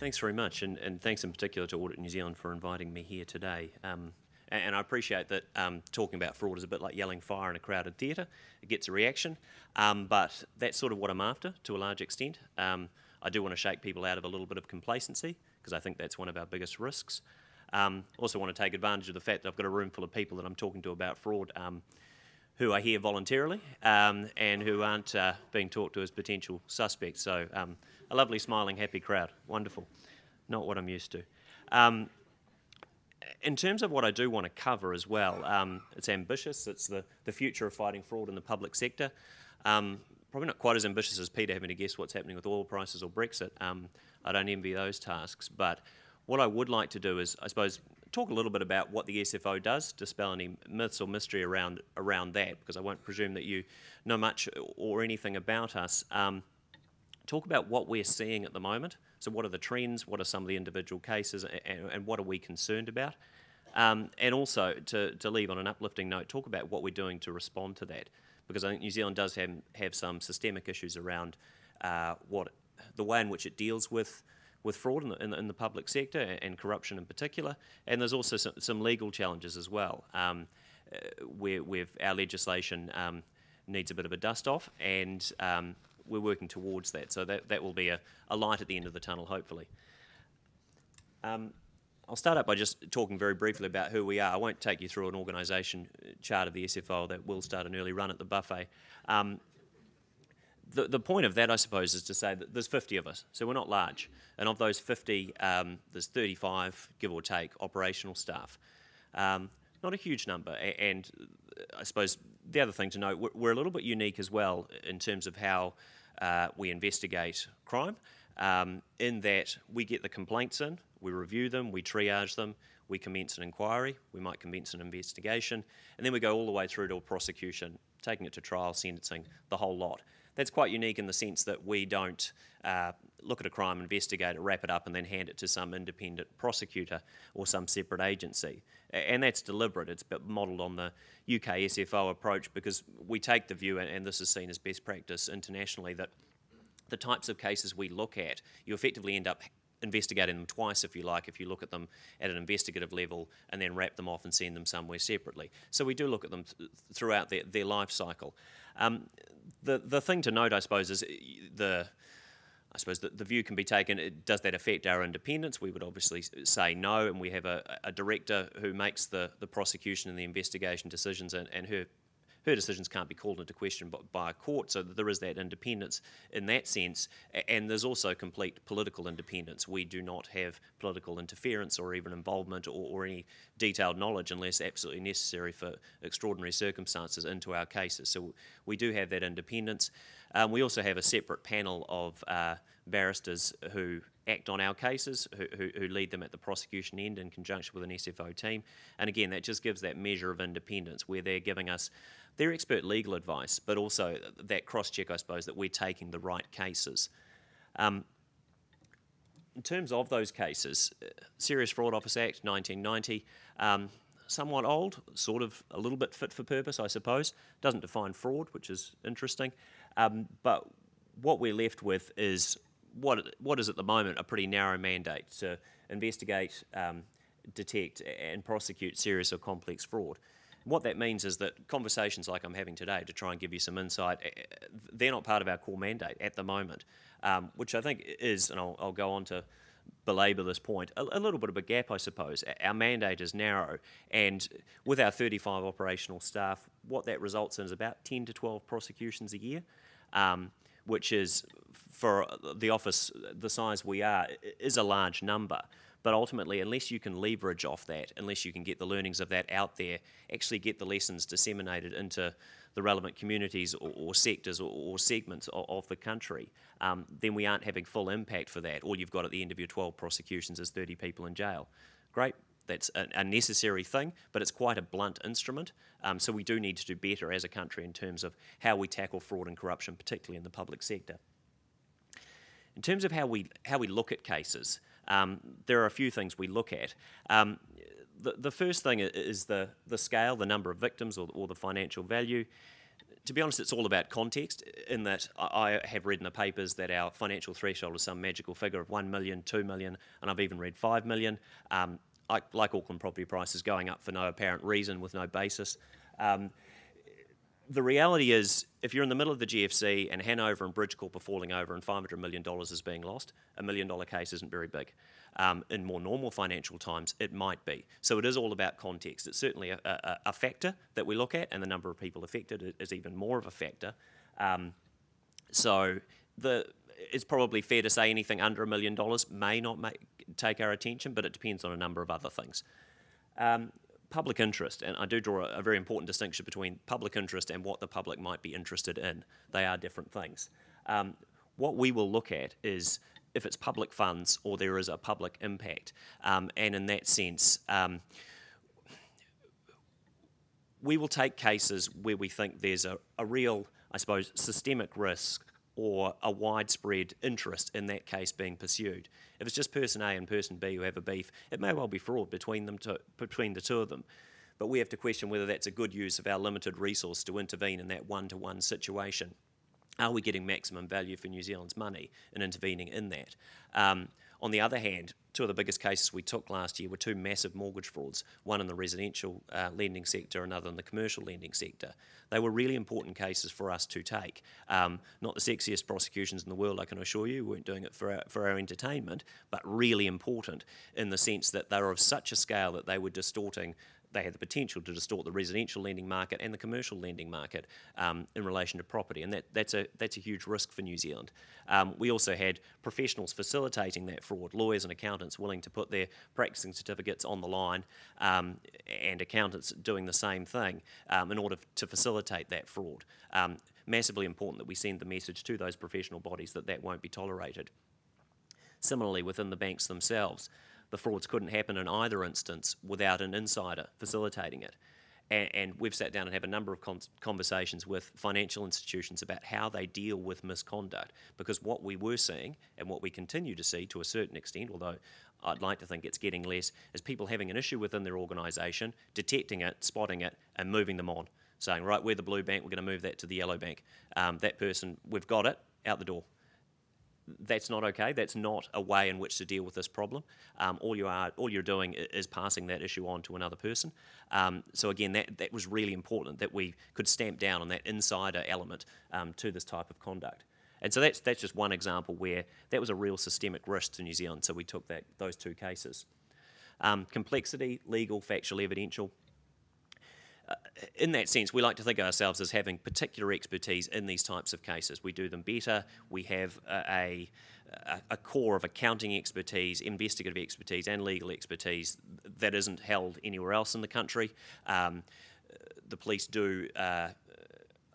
Thanks very much, and, and thanks in particular to Audit New Zealand for inviting me here today. Um, and, and I appreciate that um, talking about fraud is a bit like yelling fire in a crowded theatre. It gets a reaction, um, but that's sort of what I'm after to a large extent. Um, I do want to shake people out of a little bit of complacency because I think that's one of our biggest risks. Um, also want to take advantage of the fact that I've got a room full of people that I'm talking to about fraud um, who are here voluntarily um, and who aren't uh, being talked to as potential suspects. So um, a lovely, smiling, happy crowd. Wonderful. Not what I'm used to. Um, in terms of what I do want to cover as well, um, it's ambitious. It's the, the future of fighting fraud in the public sector. Um, probably not quite as ambitious as Peter having to guess what's happening with oil prices or Brexit. Um, I don't envy those tasks. But what I would like to do is, I suppose, talk a little bit about what the SFO does, dispel any myths or mystery around around that, because I won't presume that you know much or anything about us. Um, talk about what we're seeing at the moment. So, what are the trends? What are some of the individual cases, and, and what are we concerned about? Um, and also, to, to leave on an uplifting note, talk about what we're doing to respond to that, because I think New Zealand does have have some systemic issues around uh, what the way in which it deals with with fraud in the, in the, in the public sector and corruption in particular. And there's also some, some legal challenges as well, um, uh, where our legislation um, needs a bit of a dust off, and um, we're working towards that. So that, that will be a, a light at the end of the tunnel, hopefully. Um, I'll start out by just talking very briefly about who we are. I won't take you through an organisation chart of the SFO that will start an early run at the buffet. Um, the, the point of that, I suppose, is to say that there's 50 of us, so we're not large. And of those 50, um, there's 35, give or take, operational staff. Um, not a huge number. And I suppose the other thing to note, we're a little bit unique as well in terms of how uh, we investigate crime, um, in that we get the complaints in, we review them, we triage them, we commence an inquiry, we might commence an investigation, and then we go all the way through to a prosecution, taking it to trial, sentencing, the whole lot. That's quite unique in the sense that we don't uh, look at a crime, investigate it, wrap it up, and then hand it to some independent prosecutor or some separate agency. And that's deliberate. It's modelled on the UK SFO approach because we take the view, and this is seen as best practice internationally, that the types of cases we look at, you effectively end up investigating them twice, if you like, if you look at them at an investigative level and then wrap them off and send them somewhere separately. So we do look at them th throughout their, their life cycle. Um, the the thing to note, I suppose, is uh, the I suppose the, the view can be taken, does that affect our independence? We would obviously say no, and we have a, a director who makes the, the prosecution and the investigation decisions, and, and her her decisions can't be called into question by a court, so there is that independence in that sense. And there's also complete political independence. We do not have political interference or even involvement or, or any detailed knowledge unless absolutely necessary for extraordinary circumstances into our cases. So we do have that independence. Um, we also have a separate panel of uh, barristers who act on our cases, who, who, who, lead them at the prosecution end in conjunction with an SFO team. And again, that just gives that measure of independence where they're giving us their expert legal advice, but also that cross check, I suppose, that we're taking the right cases. Um, in terms of those cases, uh, Serious Fraud Office Act 1990, um, somewhat old, sort of a little bit fit for purpose, I suppose. Doesn't define fraud, which is interesting. Um, but what we're left with is what what is at the moment a pretty narrow mandate to investigate, um, detect, and prosecute serious or complex fraud. What that means is that conversations like I'm having today to try and give you some insight, eh, eh, they're not part of our core mandate at the moment, um, which I think is, and I'll, I'll, go on to belabor this point, a, a, little bit of a gap, I suppose. Our mandate is narrow, and with our 35 operational staff, what that results in is about 10 to 12 prosecutions a year. Um, which is for the office the size we are is a large number. But ultimately, unless you can leverage off that, unless you can get the learnings of that out there, actually get the lessons disseminated into the relevant communities or, or sectors or, or, segments of, of the country, um, then we aren't having full impact for that. All you've got at the end of your 12 prosecutions is 30 people in jail. Great, that's a, necessary thing, but it's quite a blunt instrument. Um, so we do need to do better as a country in terms of how we tackle fraud and corruption, particularly in the public sector. In terms of how we how we look at cases, um, there are a few things we look at. Um, the, the first thing is the, the scale, the number of victims, or, or the financial value. to be honest, it's all about context. In that, I have read in the papers that our financial threshold is some magical figure of 1 million, 2 million, and I've even read 5 million. Um, I, like Auckland property prices going up for no apparent reason with no basis. Um, the reality is, if you're in the middle of the GFC and Hanover and Bridgecorp are falling over and $500 million is being lost, a million dollar case isn't very big. Um, in more normal financial times, it might be. So it is all about context. It's certainly a, a, a factor that we look at, and the number of people affected is even more of a factor. Um, so the it's probably fair to say anything under a million dollars may not make, take our attention, but it depends on a number of other things. Um, public interest, and I do draw a, a, very important distinction between public interest and what the public might be interested in. They are different things. Um, what we will look at is if it's public funds or there is a public impact, um, and in that sense, um, we will take cases where we think there's a, a real, I suppose, systemic risk or a widespread interest in that case being pursued. If it's just person A and person B who have a beef, it may well be fraud between them to, between the two of them. But we have to question whether that's a good use of our limited resource to intervene in that one-to-one situation. Are we getting maximum value for New Zealand's money in intervening in that? Um, on the other hand, two of the biggest cases we took last year were two massive mortgage frauds, one in the residential uh, lending sector, another in the commercial lending sector. They were really important cases for us to take. Um, not the sexiest prosecutions in the world, I can assure you, we weren't doing it for our, for our entertainment, but really important in the sense that they were of such a scale that they were distorting they had the potential to distort the residential lending market and the commercial lending market um, in relation to property, and that, that's, a, that's a huge risk for New Zealand. Um, we also had professionals facilitating that fraud, lawyers and accountants willing to put their practicing certificates on the line, um, and accountants doing the same thing um, in order to facilitate that fraud. Um, massively important that we send the message to those professional bodies that that won't be tolerated. Similarly, within the banks themselves, the frauds couldn't happen in either instance without an insider facilitating it. And, and we've sat down and have a number of con conversations with financial institutions about how they deal with misconduct. Because what we were seeing, and what we continue to see to a certain extent, although I'd like to think it's getting less, is people having an issue within their organisation, detecting it, spotting it, and moving them on. Saying, right, we're the blue bank, we're going to move that to the yellow bank. Um, that person, we've got it, out the door that's not okay. That's not a way in which to deal with this problem. Um, all you are, all you're doing is passing that issue on to another person. Um, so again, that that was really important that we could stamp down on that insider element um, to this type of conduct. And so that's that's just one example where that was a real systemic risk to New Zealand. So we took that those two cases. Um, complexity, legal, factual, evidential in that sense, we like to think of ourselves as having particular expertise in these types of cases. We do them better. We have a, a, a, core of accounting expertise, investigative expertise, and legal expertise that isn't held anywhere else in the country. Um, the police do uh,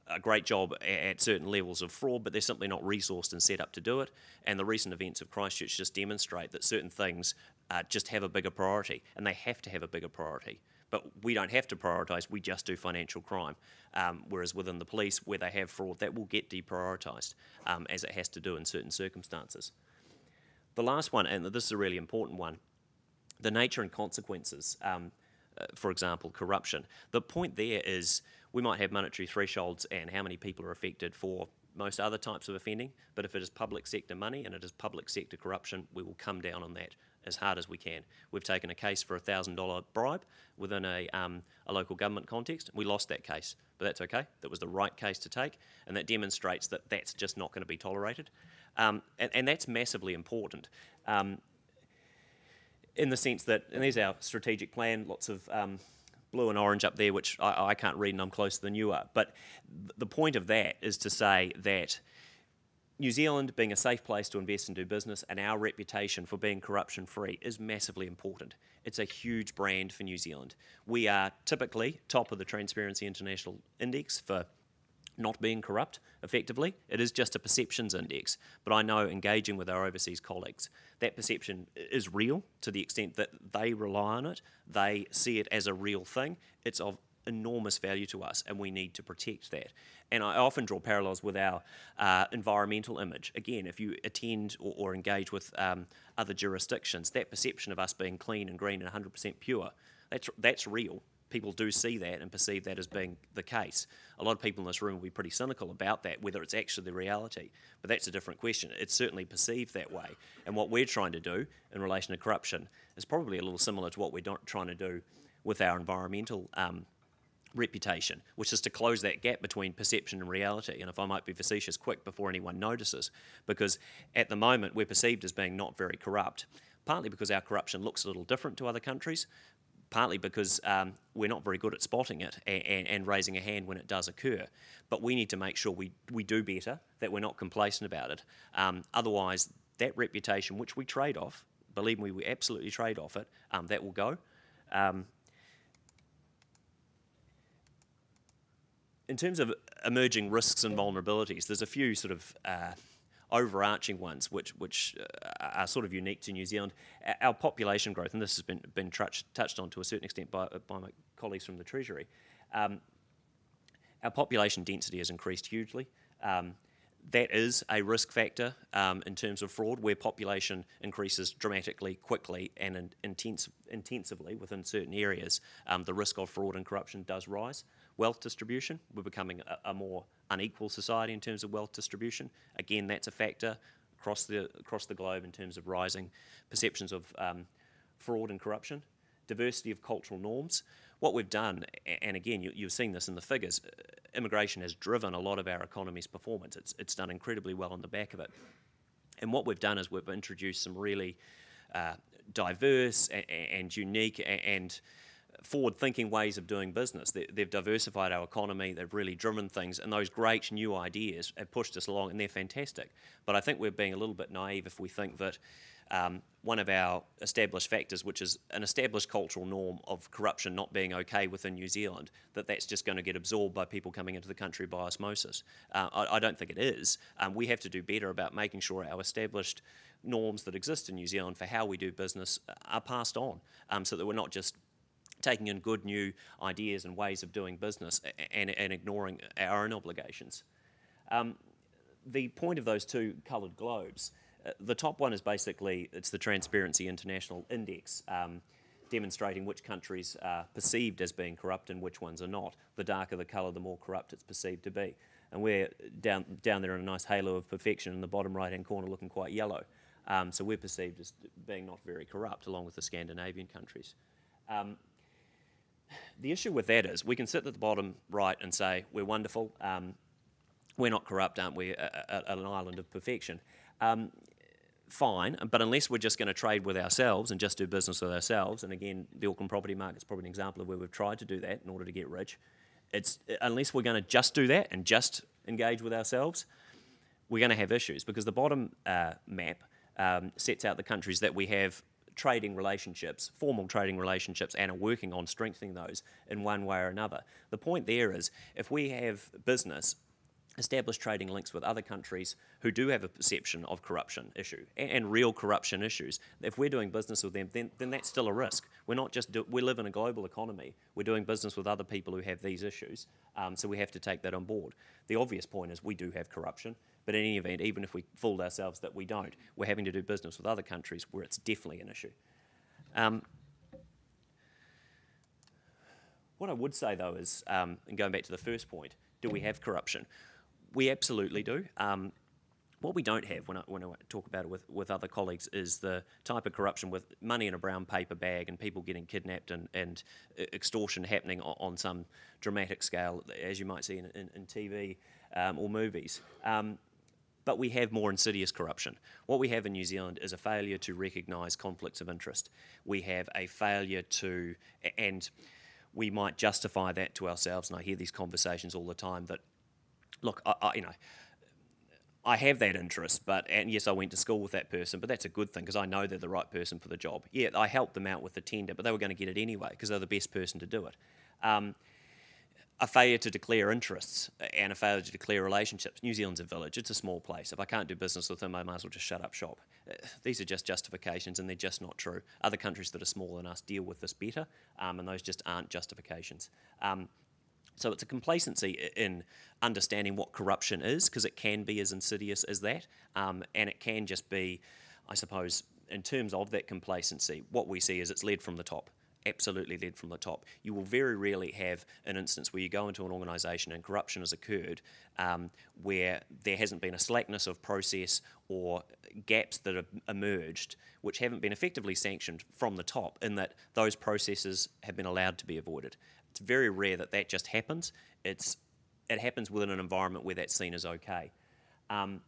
a great job at certain levels of fraud, but they're simply not resourced and set up to do it. And the recent events of Christchurch just demonstrate that certain things uh, just have a bigger priority, and they have to have a bigger priority but we don't have to prioritise, we just do financial crime. Um, whereas within the police, where they have fraud, that will get deprioritised, um, as it has to do in certain circumstances. The last one, and this is a really important one, the nature and consequences, um, uh, for example, corruption. The point there is we might have monetary thresholds and how many people are affected for most other types of offending, but if it is public sector money and it is public sector corruption, we will come down on that as hard as we can. We've taken a case for a $1,000 bribe within a, um, a local government context. We lost that case, but that's okay. That was the right case to take, and that demonstrates that that's just not going to be tolerated. Um, and, and, that's massively important. Um, in the sense that, and there's our strategic plan, lots of um, blue and orange up there, which I, I, can't read and I'm closer than you are. But the point of that is to say that New Zealand being a safe place to invest and do business and our reputation for being corruption free is massively important. It's a huge brand for New Zealand. We are typically top of the Transparency International Index for not being corrupt effectively. It is just a perceptions index. But I know engaging with our overseas colleagues, that perception is real to the extent that they rely on it, they see it as a real thing. It's of enormous value to us, and we need to protect that. And I often draw parallels with our uh, environmental image. Again, if you attend or, or engage with um, other jurisdictions, that perception of us being clean and green and 100% pure, that's, that's real. people do see that and perceive that as being the case. A lot of people in this room will be pretty cynical about that, whether it's actually the reality. But that's a different question. It's certainly perceived that way. And what we're trying to do in relation to corruption is probably a little similar to what we're trying to do with our environmental um, reputation, which is to close that gap between perception and reality. And if I might be facetious, quick before anyone notices, because at the moment we're perceived as being not very corrupt, partly because our corruption looks a little different to other countries, partly because um, we're not very good at spotting it and, and, and, raising a hand when it does occur. But we need to make sure we, we do better, that we're not complacent about it. Um, otherwise, that reputation, which we trade off, believe me, we absolutely trade off it, um, that will go. Um, in terms of emerging risks and vulnerabilities, there's a few sort of uh, overarching ones which which uh, are sort of unique to New Zealand. Our population growth, and this has been been touched touched on to a certain extent by by my colleagues from the Treasury. Um, our population density has increased hugely. Um, that is a risk factor um, in terms of fraud, where population increases dramatically, quickly, and in, intense, intensively within certain areas. Um, the risk of fraud and corruption does rise. Wealth distribution, we're becoming a, a, more unequal society in terms of wealth distribution. Again, that's a factor across the across the globe in terms of rising perceptions of um, fraud and corruption. Diversity of cultural norms what we've done, and again, you, have seen this in the figures, uh, immigration has driven a lot of our economy's performance. It's, it's done incredibly well on the back of it. And what we've done is we've introduced some really uh, diverse and, and unique and forward thinking ways of doing business. They, have diversified our economy, they've really driven things, and those great new ideas have pushed us along, and they're fantastic. But I think we're being a little bit naive if we think that um, one of our established factors, which is an established cultural norm of corruption not being okay within New Zealand, that that's just going to get absorbed by people coming into the country by osmosis. Uh, I, I, don't think it is. Um, we have to do better about making sure our established norms that exist in New Zealand for how we do business are passed on um, so that we're not just taking in good new ideas and ways of doing business and, and ignoring our own obligations. Um, the point of those two coloured globes uh, the top one is basically it's the Transparency International Index, um, demonstrating which countries are perceived as being corrupt and which ones are not. The darker the colour, the more corrupt it's perceived to be. And we're down down there in a nice halo of perfection in the bottom right-hand corner, looking quite yellow. Um, so we're perceived as being not very corrupt, along with the Scandinavian countries. Um, the issue with that is we can sit at the bottom right and say we're wonderful, um, we're not corrupt, aren't we? A, a, an island of perfection. Fine, but unless we're just going to trade with ourselves and just do business with ourselves, and again, the Auckland property market is probably an example of where we've tried to do that in order to get rich. It's unless we're going to just do that and just engage with ourselves, we're going to have issues because the bottom uh, map um, sets out the countries that we have trading relationships, formal trading relationships, and are working on strengthening those in one way or another. The point there is if we have business establish trading links with other countries who do have a perception of corruption issue and, and, real corruption issues. If we're doing business with them, then, then that's still a risk. We're not just do, we live in a global economy. We're doing business with other people who have these issues, um, so we have to take that on board. The obvious point is we do have corruption, but in any event, even if we fooled ourselves that we don't, we're having to do business with other countries where it's definitely an issue. Um, what I would say though is, um, and going back to the first point, do we have corruption? We absolutely do. Um, what we don't have when I, when I talk about it with, with other colleagues is the type of corruption with money in a brown paper bag and people getting kidnapped and, and extortion happening on, on some dramatic scale, as you might see in, in, in TV um, or movies. Um, but we have more insidious corruption. What we have in New Zealand is a failure to recognise conflicts of interest. We have a failure to, and we might justify that to ourselves, and I hear these conversations all the time that look, I, I, you know, I have that interest, but and yes, I went to school with that person, but that's a good thing because I know they're the right person for the job. Yeah, I helped them out with the tender, but they were going to get it anyway because they're the best person to do it. Um, a failure to declare interests and a failure to declare relationships. New Zealand's a village, it's a small place. If I can't do business with them, I might as well just shut up shop. Uh, these are just justifications and they're just not true. Other countries that are smaller than us deal with this better, um, and those just aren't justifications. Um, so it's a complacency in understanding what corruption is, because it can be as insidious as that, um, and it can just be, I suppose, in terms of that complacency, what we see is it's led from the top. absolutely led from the top. You will very rarely have an instance where you go into an organisation and corruption has occurred um, where there hasn't been a slackness of process or gaps that have emerged which haven't been effectively sanctioned from the top in that those processes have been allowed to be avoided. It's very rare that that just happens. It's, it happens within an environment where that's seen as okay. Um,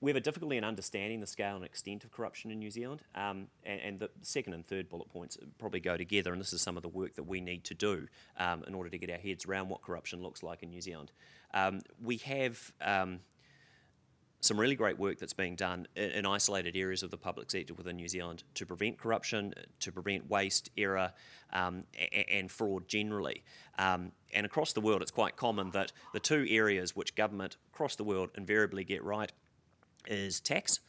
we have a difficulty in understanding the scale and extent of corruption in New Zealand, um, and, and, the second and third bullet points probably go together, and this is some of the work that we need to do um, in order to get our heads around what corruption looks like in New Zealand. Um, we have um, some really great work that's being done in, in, isolated areas of the public sector within New Zealand to prevent corruption, to prevent waste, error, um, and fraud generally. Um, and across the world, it's quite common that the two areas which government across the world invariably get right is tax,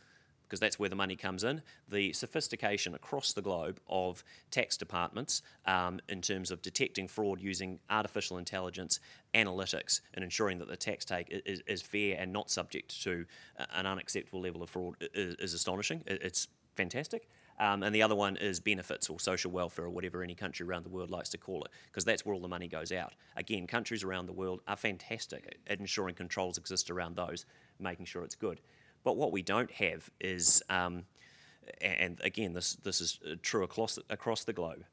because that's where the money comes in. The sophistication across the globe of tax departments um, in terms of detecting fraud using artificial intelligence, analytics, and ensuring that the tax take is, is fair and not subject to an unacceptable level of fraud is, is astonishing. It's fantastic. Um, and the other one is benefits or social welfare or whatever any country around the world likes to call it, because that's where all the money goes out. Again, countries around the world are fantastic at ensuring controls exist around those, making sure it's good. But what we don't have is, um, and again, this, this is uh, true across, across the globe,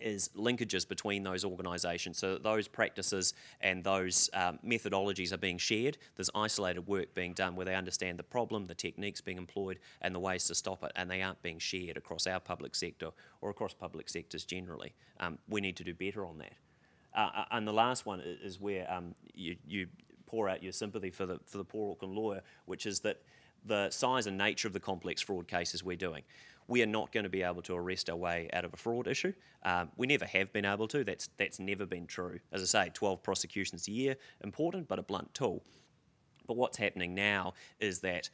is linkages between those organisations so those practices and those um, methodologies are being shared. There's isolated work being done where they understand the problem, the techniques being employed, and the ways to stop it, and they aren't being shared across our public sector or across public sectors generally. Um, we need to do better on that. Uh, uh and the last one is where um, you, you pour out your sympathy for the, for the poor Auckland lawyer, which is that the size and nature of the complex fraud cases we're doing. We are not going to be able to arrest our way out of a fraud issue. Um, we never have been able to. That's that's never been true. As I say, 12 prosecutions a year, important but a blunt tool. But what's happening now is that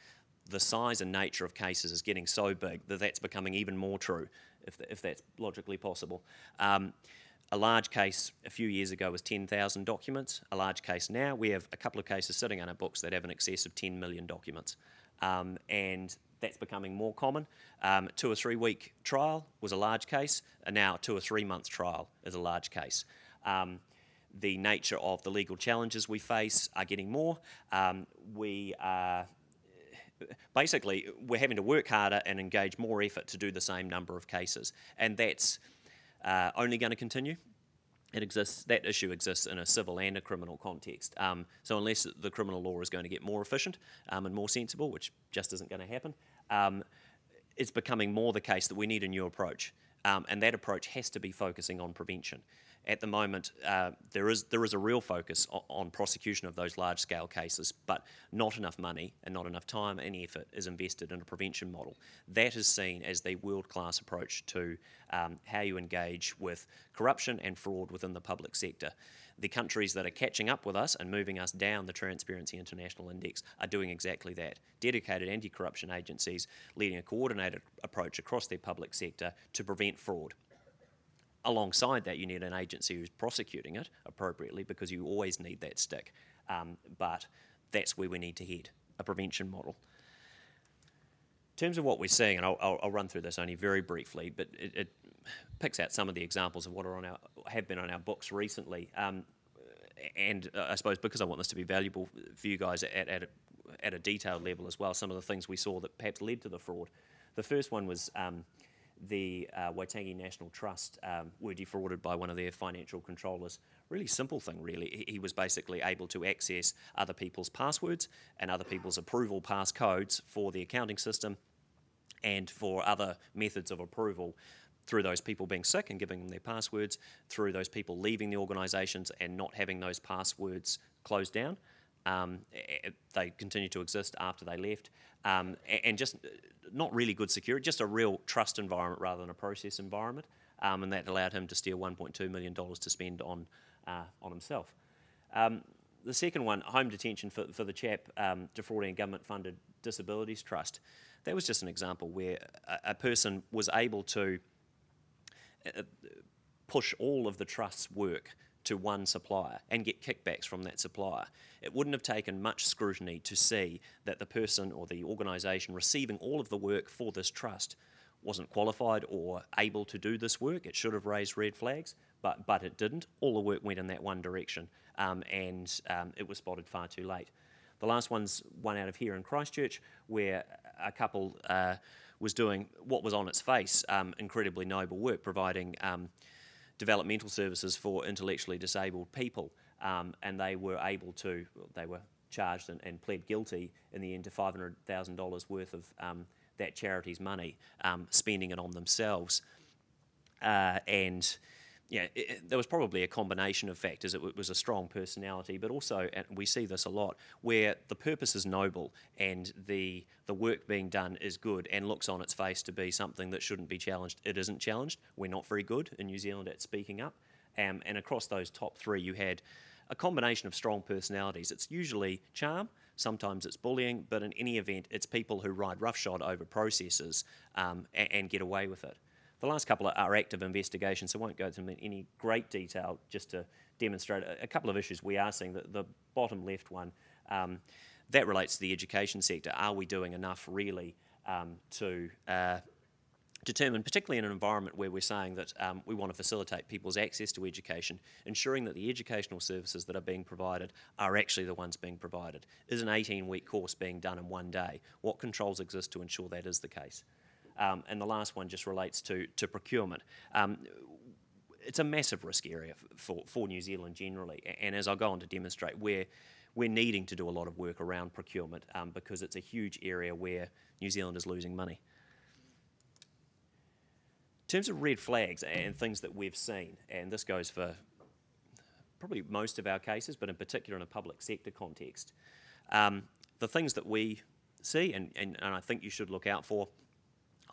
the size and nature of cases is getting so big that that's becoming even more true, if, if that's logically possible. Um, a large case a few years ago was 10,000 documents. A large case now, we have a couple of cases sitting on our books that have an excess of 10 million documents. Um, and that's becoming more common. Um, two or three week trial was a large case, and now two or three month trial is a large case. Um, the nature of the legal challenges we face are getting more. Um, we are basically we're having to work harder and engage more effort to do the same number of cases, and that's uh, only going to continue. It exists. That issue exists in a civil and a criminal context. Um, so unless the criminal law is going to get more efficient um, and more sensible, which just isn't going to happen, um, it's becoming more the case that we need a new approach, um, and that approach has to be focusing on prevention at the moment, uh, there is there is a real focus on, on prosecution of those large scale cases, but not enough money and not enough time and effort is invested in a prevention model. That is seen as the world class approach to um, how you engage with corruption and fraud within the public sector. The countries that are catching up with us and moving us down the Transparency International Index are doing exactly that. Dedicated anti corruption agencies leading a coordinated approach across their public sector to prevent fraud alongside that, you need an agency who's prosecuting it appropriately because you always need that stick. Um, but that's where we need to head a prevention model. In terms of what we're seeing, and I'll, I'll, run through this only very briefly, but it, it, picks out some of the examples of what are on our have been on our books recently. Um, and uh, I suppose because I want this to be valuable for you guys at, at, a, at a detailed level as well, some of the things we saw that perhaps led to the fraud. The first one was um, the uh, Waitangi National Trust um, were defrauded by one of their financial controllers. Really simple thing, really. He was basically able to access other people's passwords and other people's approval passcodes for the accounting system and for other methods of approval through those people being sick and giving them their passwords, through those people leaving the organisations and not having those passwords closed down. Um, they continue to exist after they left, um, and just not really good security, just a real trust environment rather than a process environment, um, and that allowed him to steal 1.2 million dollars to spend on uh, on himself. Um, the second one, home detention for, for the chap um, defrauding a government-funded disabilities trust. That was just an example where a, a person was able to uh, push all of the trust's work to one supplier and get kickbacks from that supplier. It wouldn't have taken much scrutiny to see that the person or the organisation receiving all of the work for this trust wasn't qualified or able to do this work. It should have raised red flags, but, but it didn't. All the work went in that one direction, um, and um, it was spotted far too late. The last one's one out of here in Christchurch, where a couple uh, was doing what was on its face um, incredibly noble work, providing um, developmental services for intellectually disabled people, um, and they were able to, they were charged and, and pled guilty in the end to $500,000 worth of um, that charity's money, um, spending it on themselves. Uh, and yeah, it, there was probably a combination of factors. It, was a strong personality, but also, and we see this a lot, where the purpose is noble and the the work being done is good and looks on its face to be something that shouldn't be challenged. It isn't challenged. We're not very good in New Zealand at speaking up. Um, and across those top three, you had a combination of strong personalities. It's usually charm, sometimes it's bullying, but in any event, it's people who ride roughshod over processes um, and, and, get away with it. The last couple are active investigations, so I won't go into any great detail just to demonstrate a, a couple of issues we are seeing. The, the bottom left one, um, that relates to the education sector. Are we doing enough really um, to uh, determine, particularly in an environment where we're saying that um, we want to facilitate people's access to education, ensuring that the educational services that are being provided are actually the ones being provided. Is an 18 week course being done in one day? What controls exist to ensure that is the case? Um, and the last one just relates to, to procurement. Um, it's a massive risk area for, for New Zealand generally, and as I'll go on to demonstrate, we're, we're needing to do a lot of work around procurement um, because it's a huge area where New Zealand is losing money. In terms of red flags and things that we've seen, and this goes for probably most of our cases, but in particular in a public sector context, um, the things that we see and, and, and I think you should look out for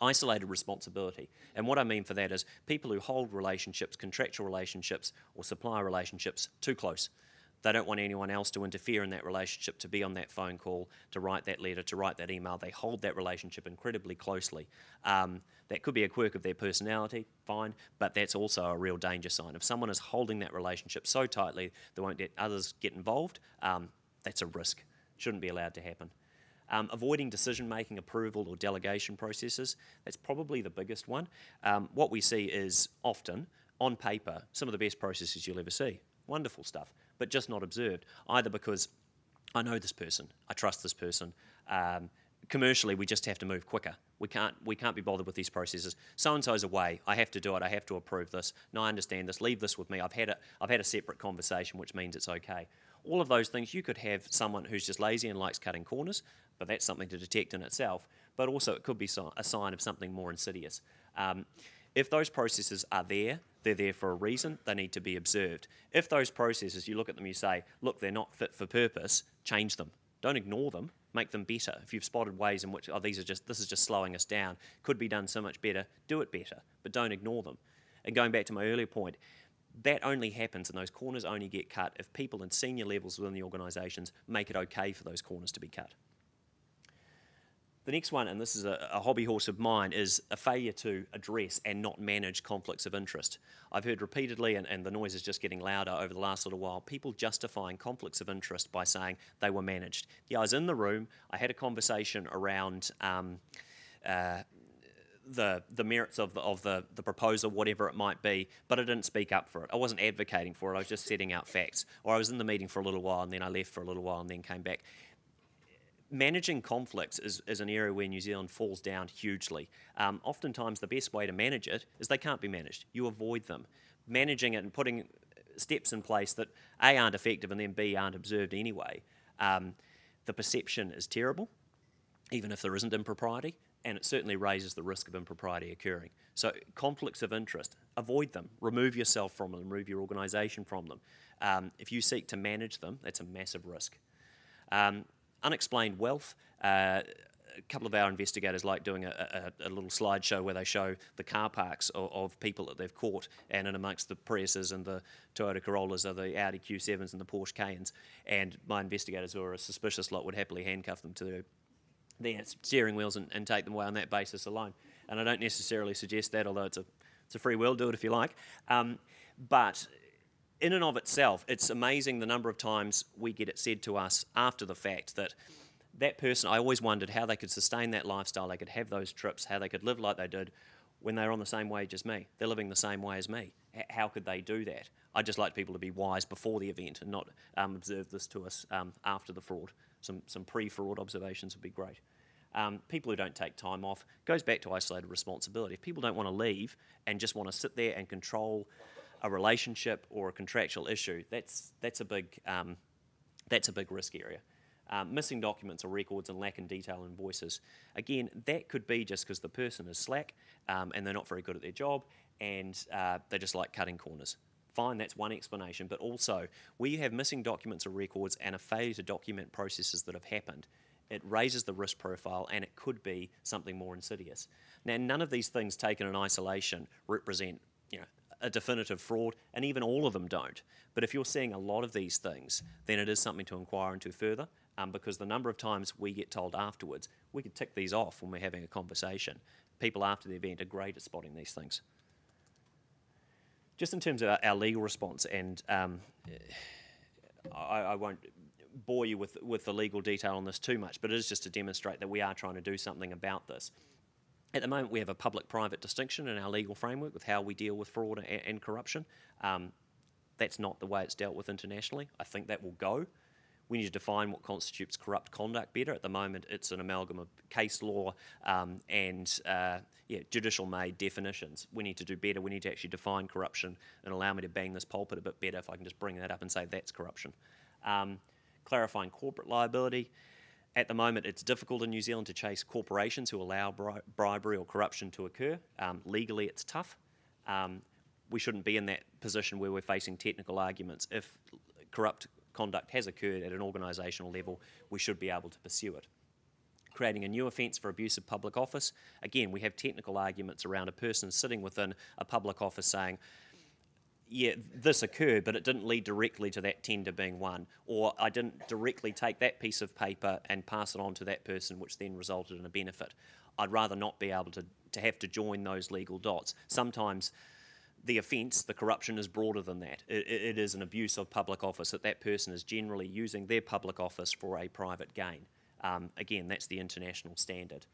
isolated responsibility. And what I mean for that is people who hold relationships, contractual relationships, or supplier relationships too close. They don't want anyone else to interfere in that relationship, to be on that phone call, to write that letter, to write that email. They hold that relationship incredibly closely. Um, that could be a quirk of their personality, fine, but that's also a real danger sign. If someone is holding that relationship so tightly they won't let others get involved, um, that's a risk. Shouldn't be allowed to happen. Um, avoiding decision making, approval, or delegation processes, that's probably the biggest one. Um, what we see is often, on paper, some of the best processes you'll ever see. Wonderful stuff but just not observed, either because I know this person, I trust this person. Um, commercially, we just have to move quicker. We can't, we can't be bothered with these processes. So and so's away. I have to do it. I have to approve this. No, I understand this. Leave this with me. I've had a, I've had a separate conversation, which means it's okay. All of those things, you could have someone who's just lazy and likes cutting corners, but that's something to detect in itself. But also, it could be a sign of something more insidious. Um, if those processes are there, they're there for a reason, they need to be observed. If those processes, you look at them, you say, look, they're not fit for purpose, change them. Don't ignore them, make them better. If you've spotted ways in which, oh, these are just, this is just slowing us down, could be done so much better, do it better, but don't ignore them. And going back to my earlier point, that only happens and those corners only get cut if people in senior levels within the organisations make it okay for those corners to be cut. The next one, and this is a, a, hobby horse of mine, is a failure to address and not manage conflicts of interest. I've heard repeatedly, and, and, the noise is just getting louder over the last little while, people justifying conflicts of interest by saying they were managed. Yeah, I was in the room, I had a conversation around. Um, uh, the the merits of the of the, the proposal, whatever it might be, but I didn't speak up for it. I wasn't advocating for it. I was just setting out facts. Or I was in the meeting for a little while and then I left for a little while and then came back managing conflicts is, is an area where New Zealand falls down hugely. Um, oftentimes, the best way to manage it is they can't be managed. You avoid them. Managing it and putting steps in place that A aren't effective and then B aren't observed anyway. Um, the perception is terrible, even if there isn't impropriety, and it certainly raises the risk of impropriety occurring. So, conflicts of interest, avoid them, remove yourself from them, remove your organisation from them. Um, if you seek to manage them, that's a massive risk. Um, unexplained wealth. Uh, a couple of our investigators like doing a, a, a, little slideshow where they show the car parks of, of, people that they've caught, and in amongst the Priuses and the Toyota Corollas are the Audi Q7s and the Porsche Cayennes. And my investigators, who are a suspicious lot, would happily handcuff them to their, steering wheels and, and, take them away on that basis alone. And I don't necessarily suggest that, although it's a it's a free will, do it if you like. Um, but in and of itself, it's amazing the number of times we get it said to us after the fact that that person, I always wondered how they could sustain that lifestyle, they could have those trips, how they could live like they did when they were on the same wage as me. They're living the same way as me. H- how could they do that? I'd just like people to be wise before the event and not um, observe this to us um, after the fraud. Some, some pre fraud observations would be great. Um, people who don't take time off goes back to isolated responsibility. If people don't want to leave and just want to sit there and control a relationship or a contractual issue, that's, that's, a, big, um, that's a big risk area. Um, missing documents or records and lack in detail invoices. Again, that could be just because the person is slack um, and they're not very good at their job and uh, they just like cutting corners. Fine, that's one explanation, but also where you have missing documents or records and a failure to document processes that have happened, it raises the risk profile and it could be something more insidious. Now, none of these things taken in isolation represent you know, a definitive fraud, and even all of them don't. But if you're seeing a lot of these things, then it is something to inquire into further um, because the number of times we get told afterwards, we could tick these off when we're having a conversation. People after the event are great at spotting these things. Just in terms of our, legal response, and um, I, I won't bore you with, with the legal detail on this too much, but it is just to demonstrate that we are trying to do something about this. At the moment, we have a public-private distinction in our legal framework with how we deal with fraud and, and corruption. Um, that's not the way it's dealt with internationally. I think that will go. We need to define what constitutes corrupt conduct better. At the moment, it's an amalgam of case law um, and uh, yeah, judicial made definitions. We need to do better. We need to actually define corruption and allow me to bang this pulpit a bit better if I can just bring that up and say that's corruption. Um, clarifying corporate liability. At the moment, it's difficult in New Zealand to chase corporations who allow bri bribery or corruption to occur. Um, legally, it's tough. Um, we shouldn't be in that position where we're facing technical arguments. If corrupt conduct has occurred at an organisational level, we should be able to pursue it. Creating a new offence for abuse of public office. Again, we have technical arguments around a person sitting within a public office saying, yeah, this occurred, but it didn't lead directly to that tender being won, or I didn't directly take that piece of paper and pass it on to that person, which then resulted in a benefit. I'd rather not be able to, to have to join those legal dots. Sometimes the offence, the corruption, is broader than that. It, it is an abuse of public office that that person is generally using their public office for a private gain. Um, again, that's the international standard.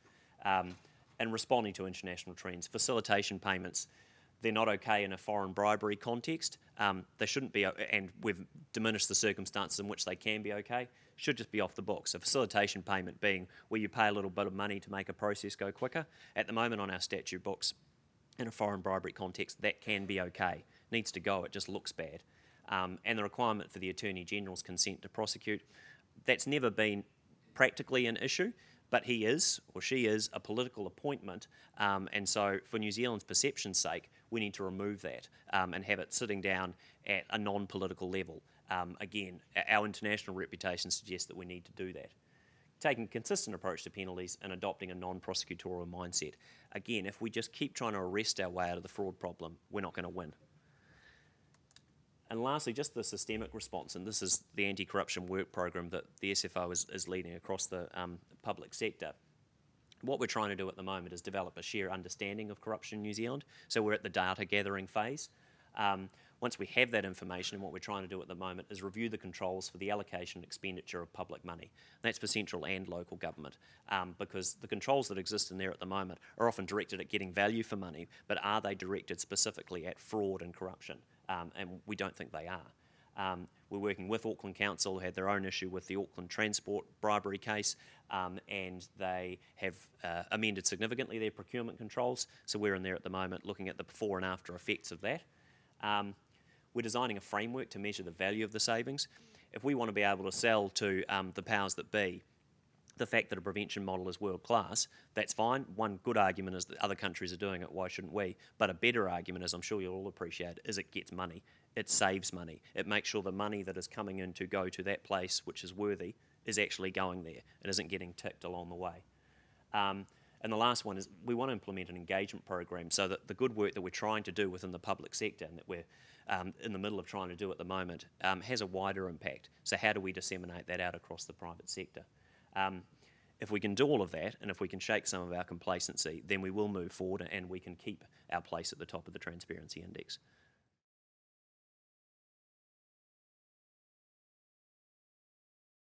Um, and responding to international trends, facilitation payments they're not okay in a foreign bribery context. Um, they shouldn't be, and we've diminished the circumstances in which they can be okay, should just be off the books. A facilitation payment being where you pay a little bit of money to make a process go quicker. At the moment on our statute books, in a foreign bribery context, that can be okay. Needs to go, it just looks bad. Um, and the requirement for the Attorney General's consent to prosecute, that's never been practically an issue but he is or she is a political appointment, um, and so for New Zealand's perception's sake, we need to remove that um, and have it sitting down at a non-political level. Um, again, our international reputation suggests that we need to do that. Taking a consistent approach to penalties and adopting a non-prosecutorial mindset. Again, if we just keep trying to arrest our way out of the fraud problem, we're not going to win. And lastly, just the systemic response, and this is the anti-corruption work program that the SFO is, is leading across the um, public sector. What we're trying to do at the moment is develop a shared understanding of corruption in New Zealand. So we're at the data gathering phase. Um, once we have that information, and what we're trying to do at the moment is review the controls for the allocation and expenditure of public money. And that's for central and local government, um, because the controls that exist in there at the moment are often directed at getting value for money, but are they directed specifically at fraud and corruption? Um, and we don't think they are. Um, we're working with Auckland Council, who had their own issue with the Auckland Transport bribery case, um, and they have uh, amended significantly their procurement controls. So we're in there at the moment looking at the before and after effects of that. Um, we're designing a framework to measure the value of the savings. If we want to be able to sell to um, the powers that be the fact that a prevention model is world class, that's fine. One good argument is that other countries are doing it, why shouldn't we? But a better argument, as I'm sure you'll all appreciate, is it gets money. It saves money. It makes sure the money that is coming in to go to that place which is worthy is actually going there. It isn't getting ticked along the way. Um, and the last one is we want to implement an engagement program so that the good work that we're trying to do within the public sector and that we're um, in the middle of trying to do at the moment um, has a wider impact. So how do we disseminate that out across the private sector? Um, if we can do all of that and if we can shake some of our complacency, then we will move forward and we can keep our place at the top of the Transparency Index.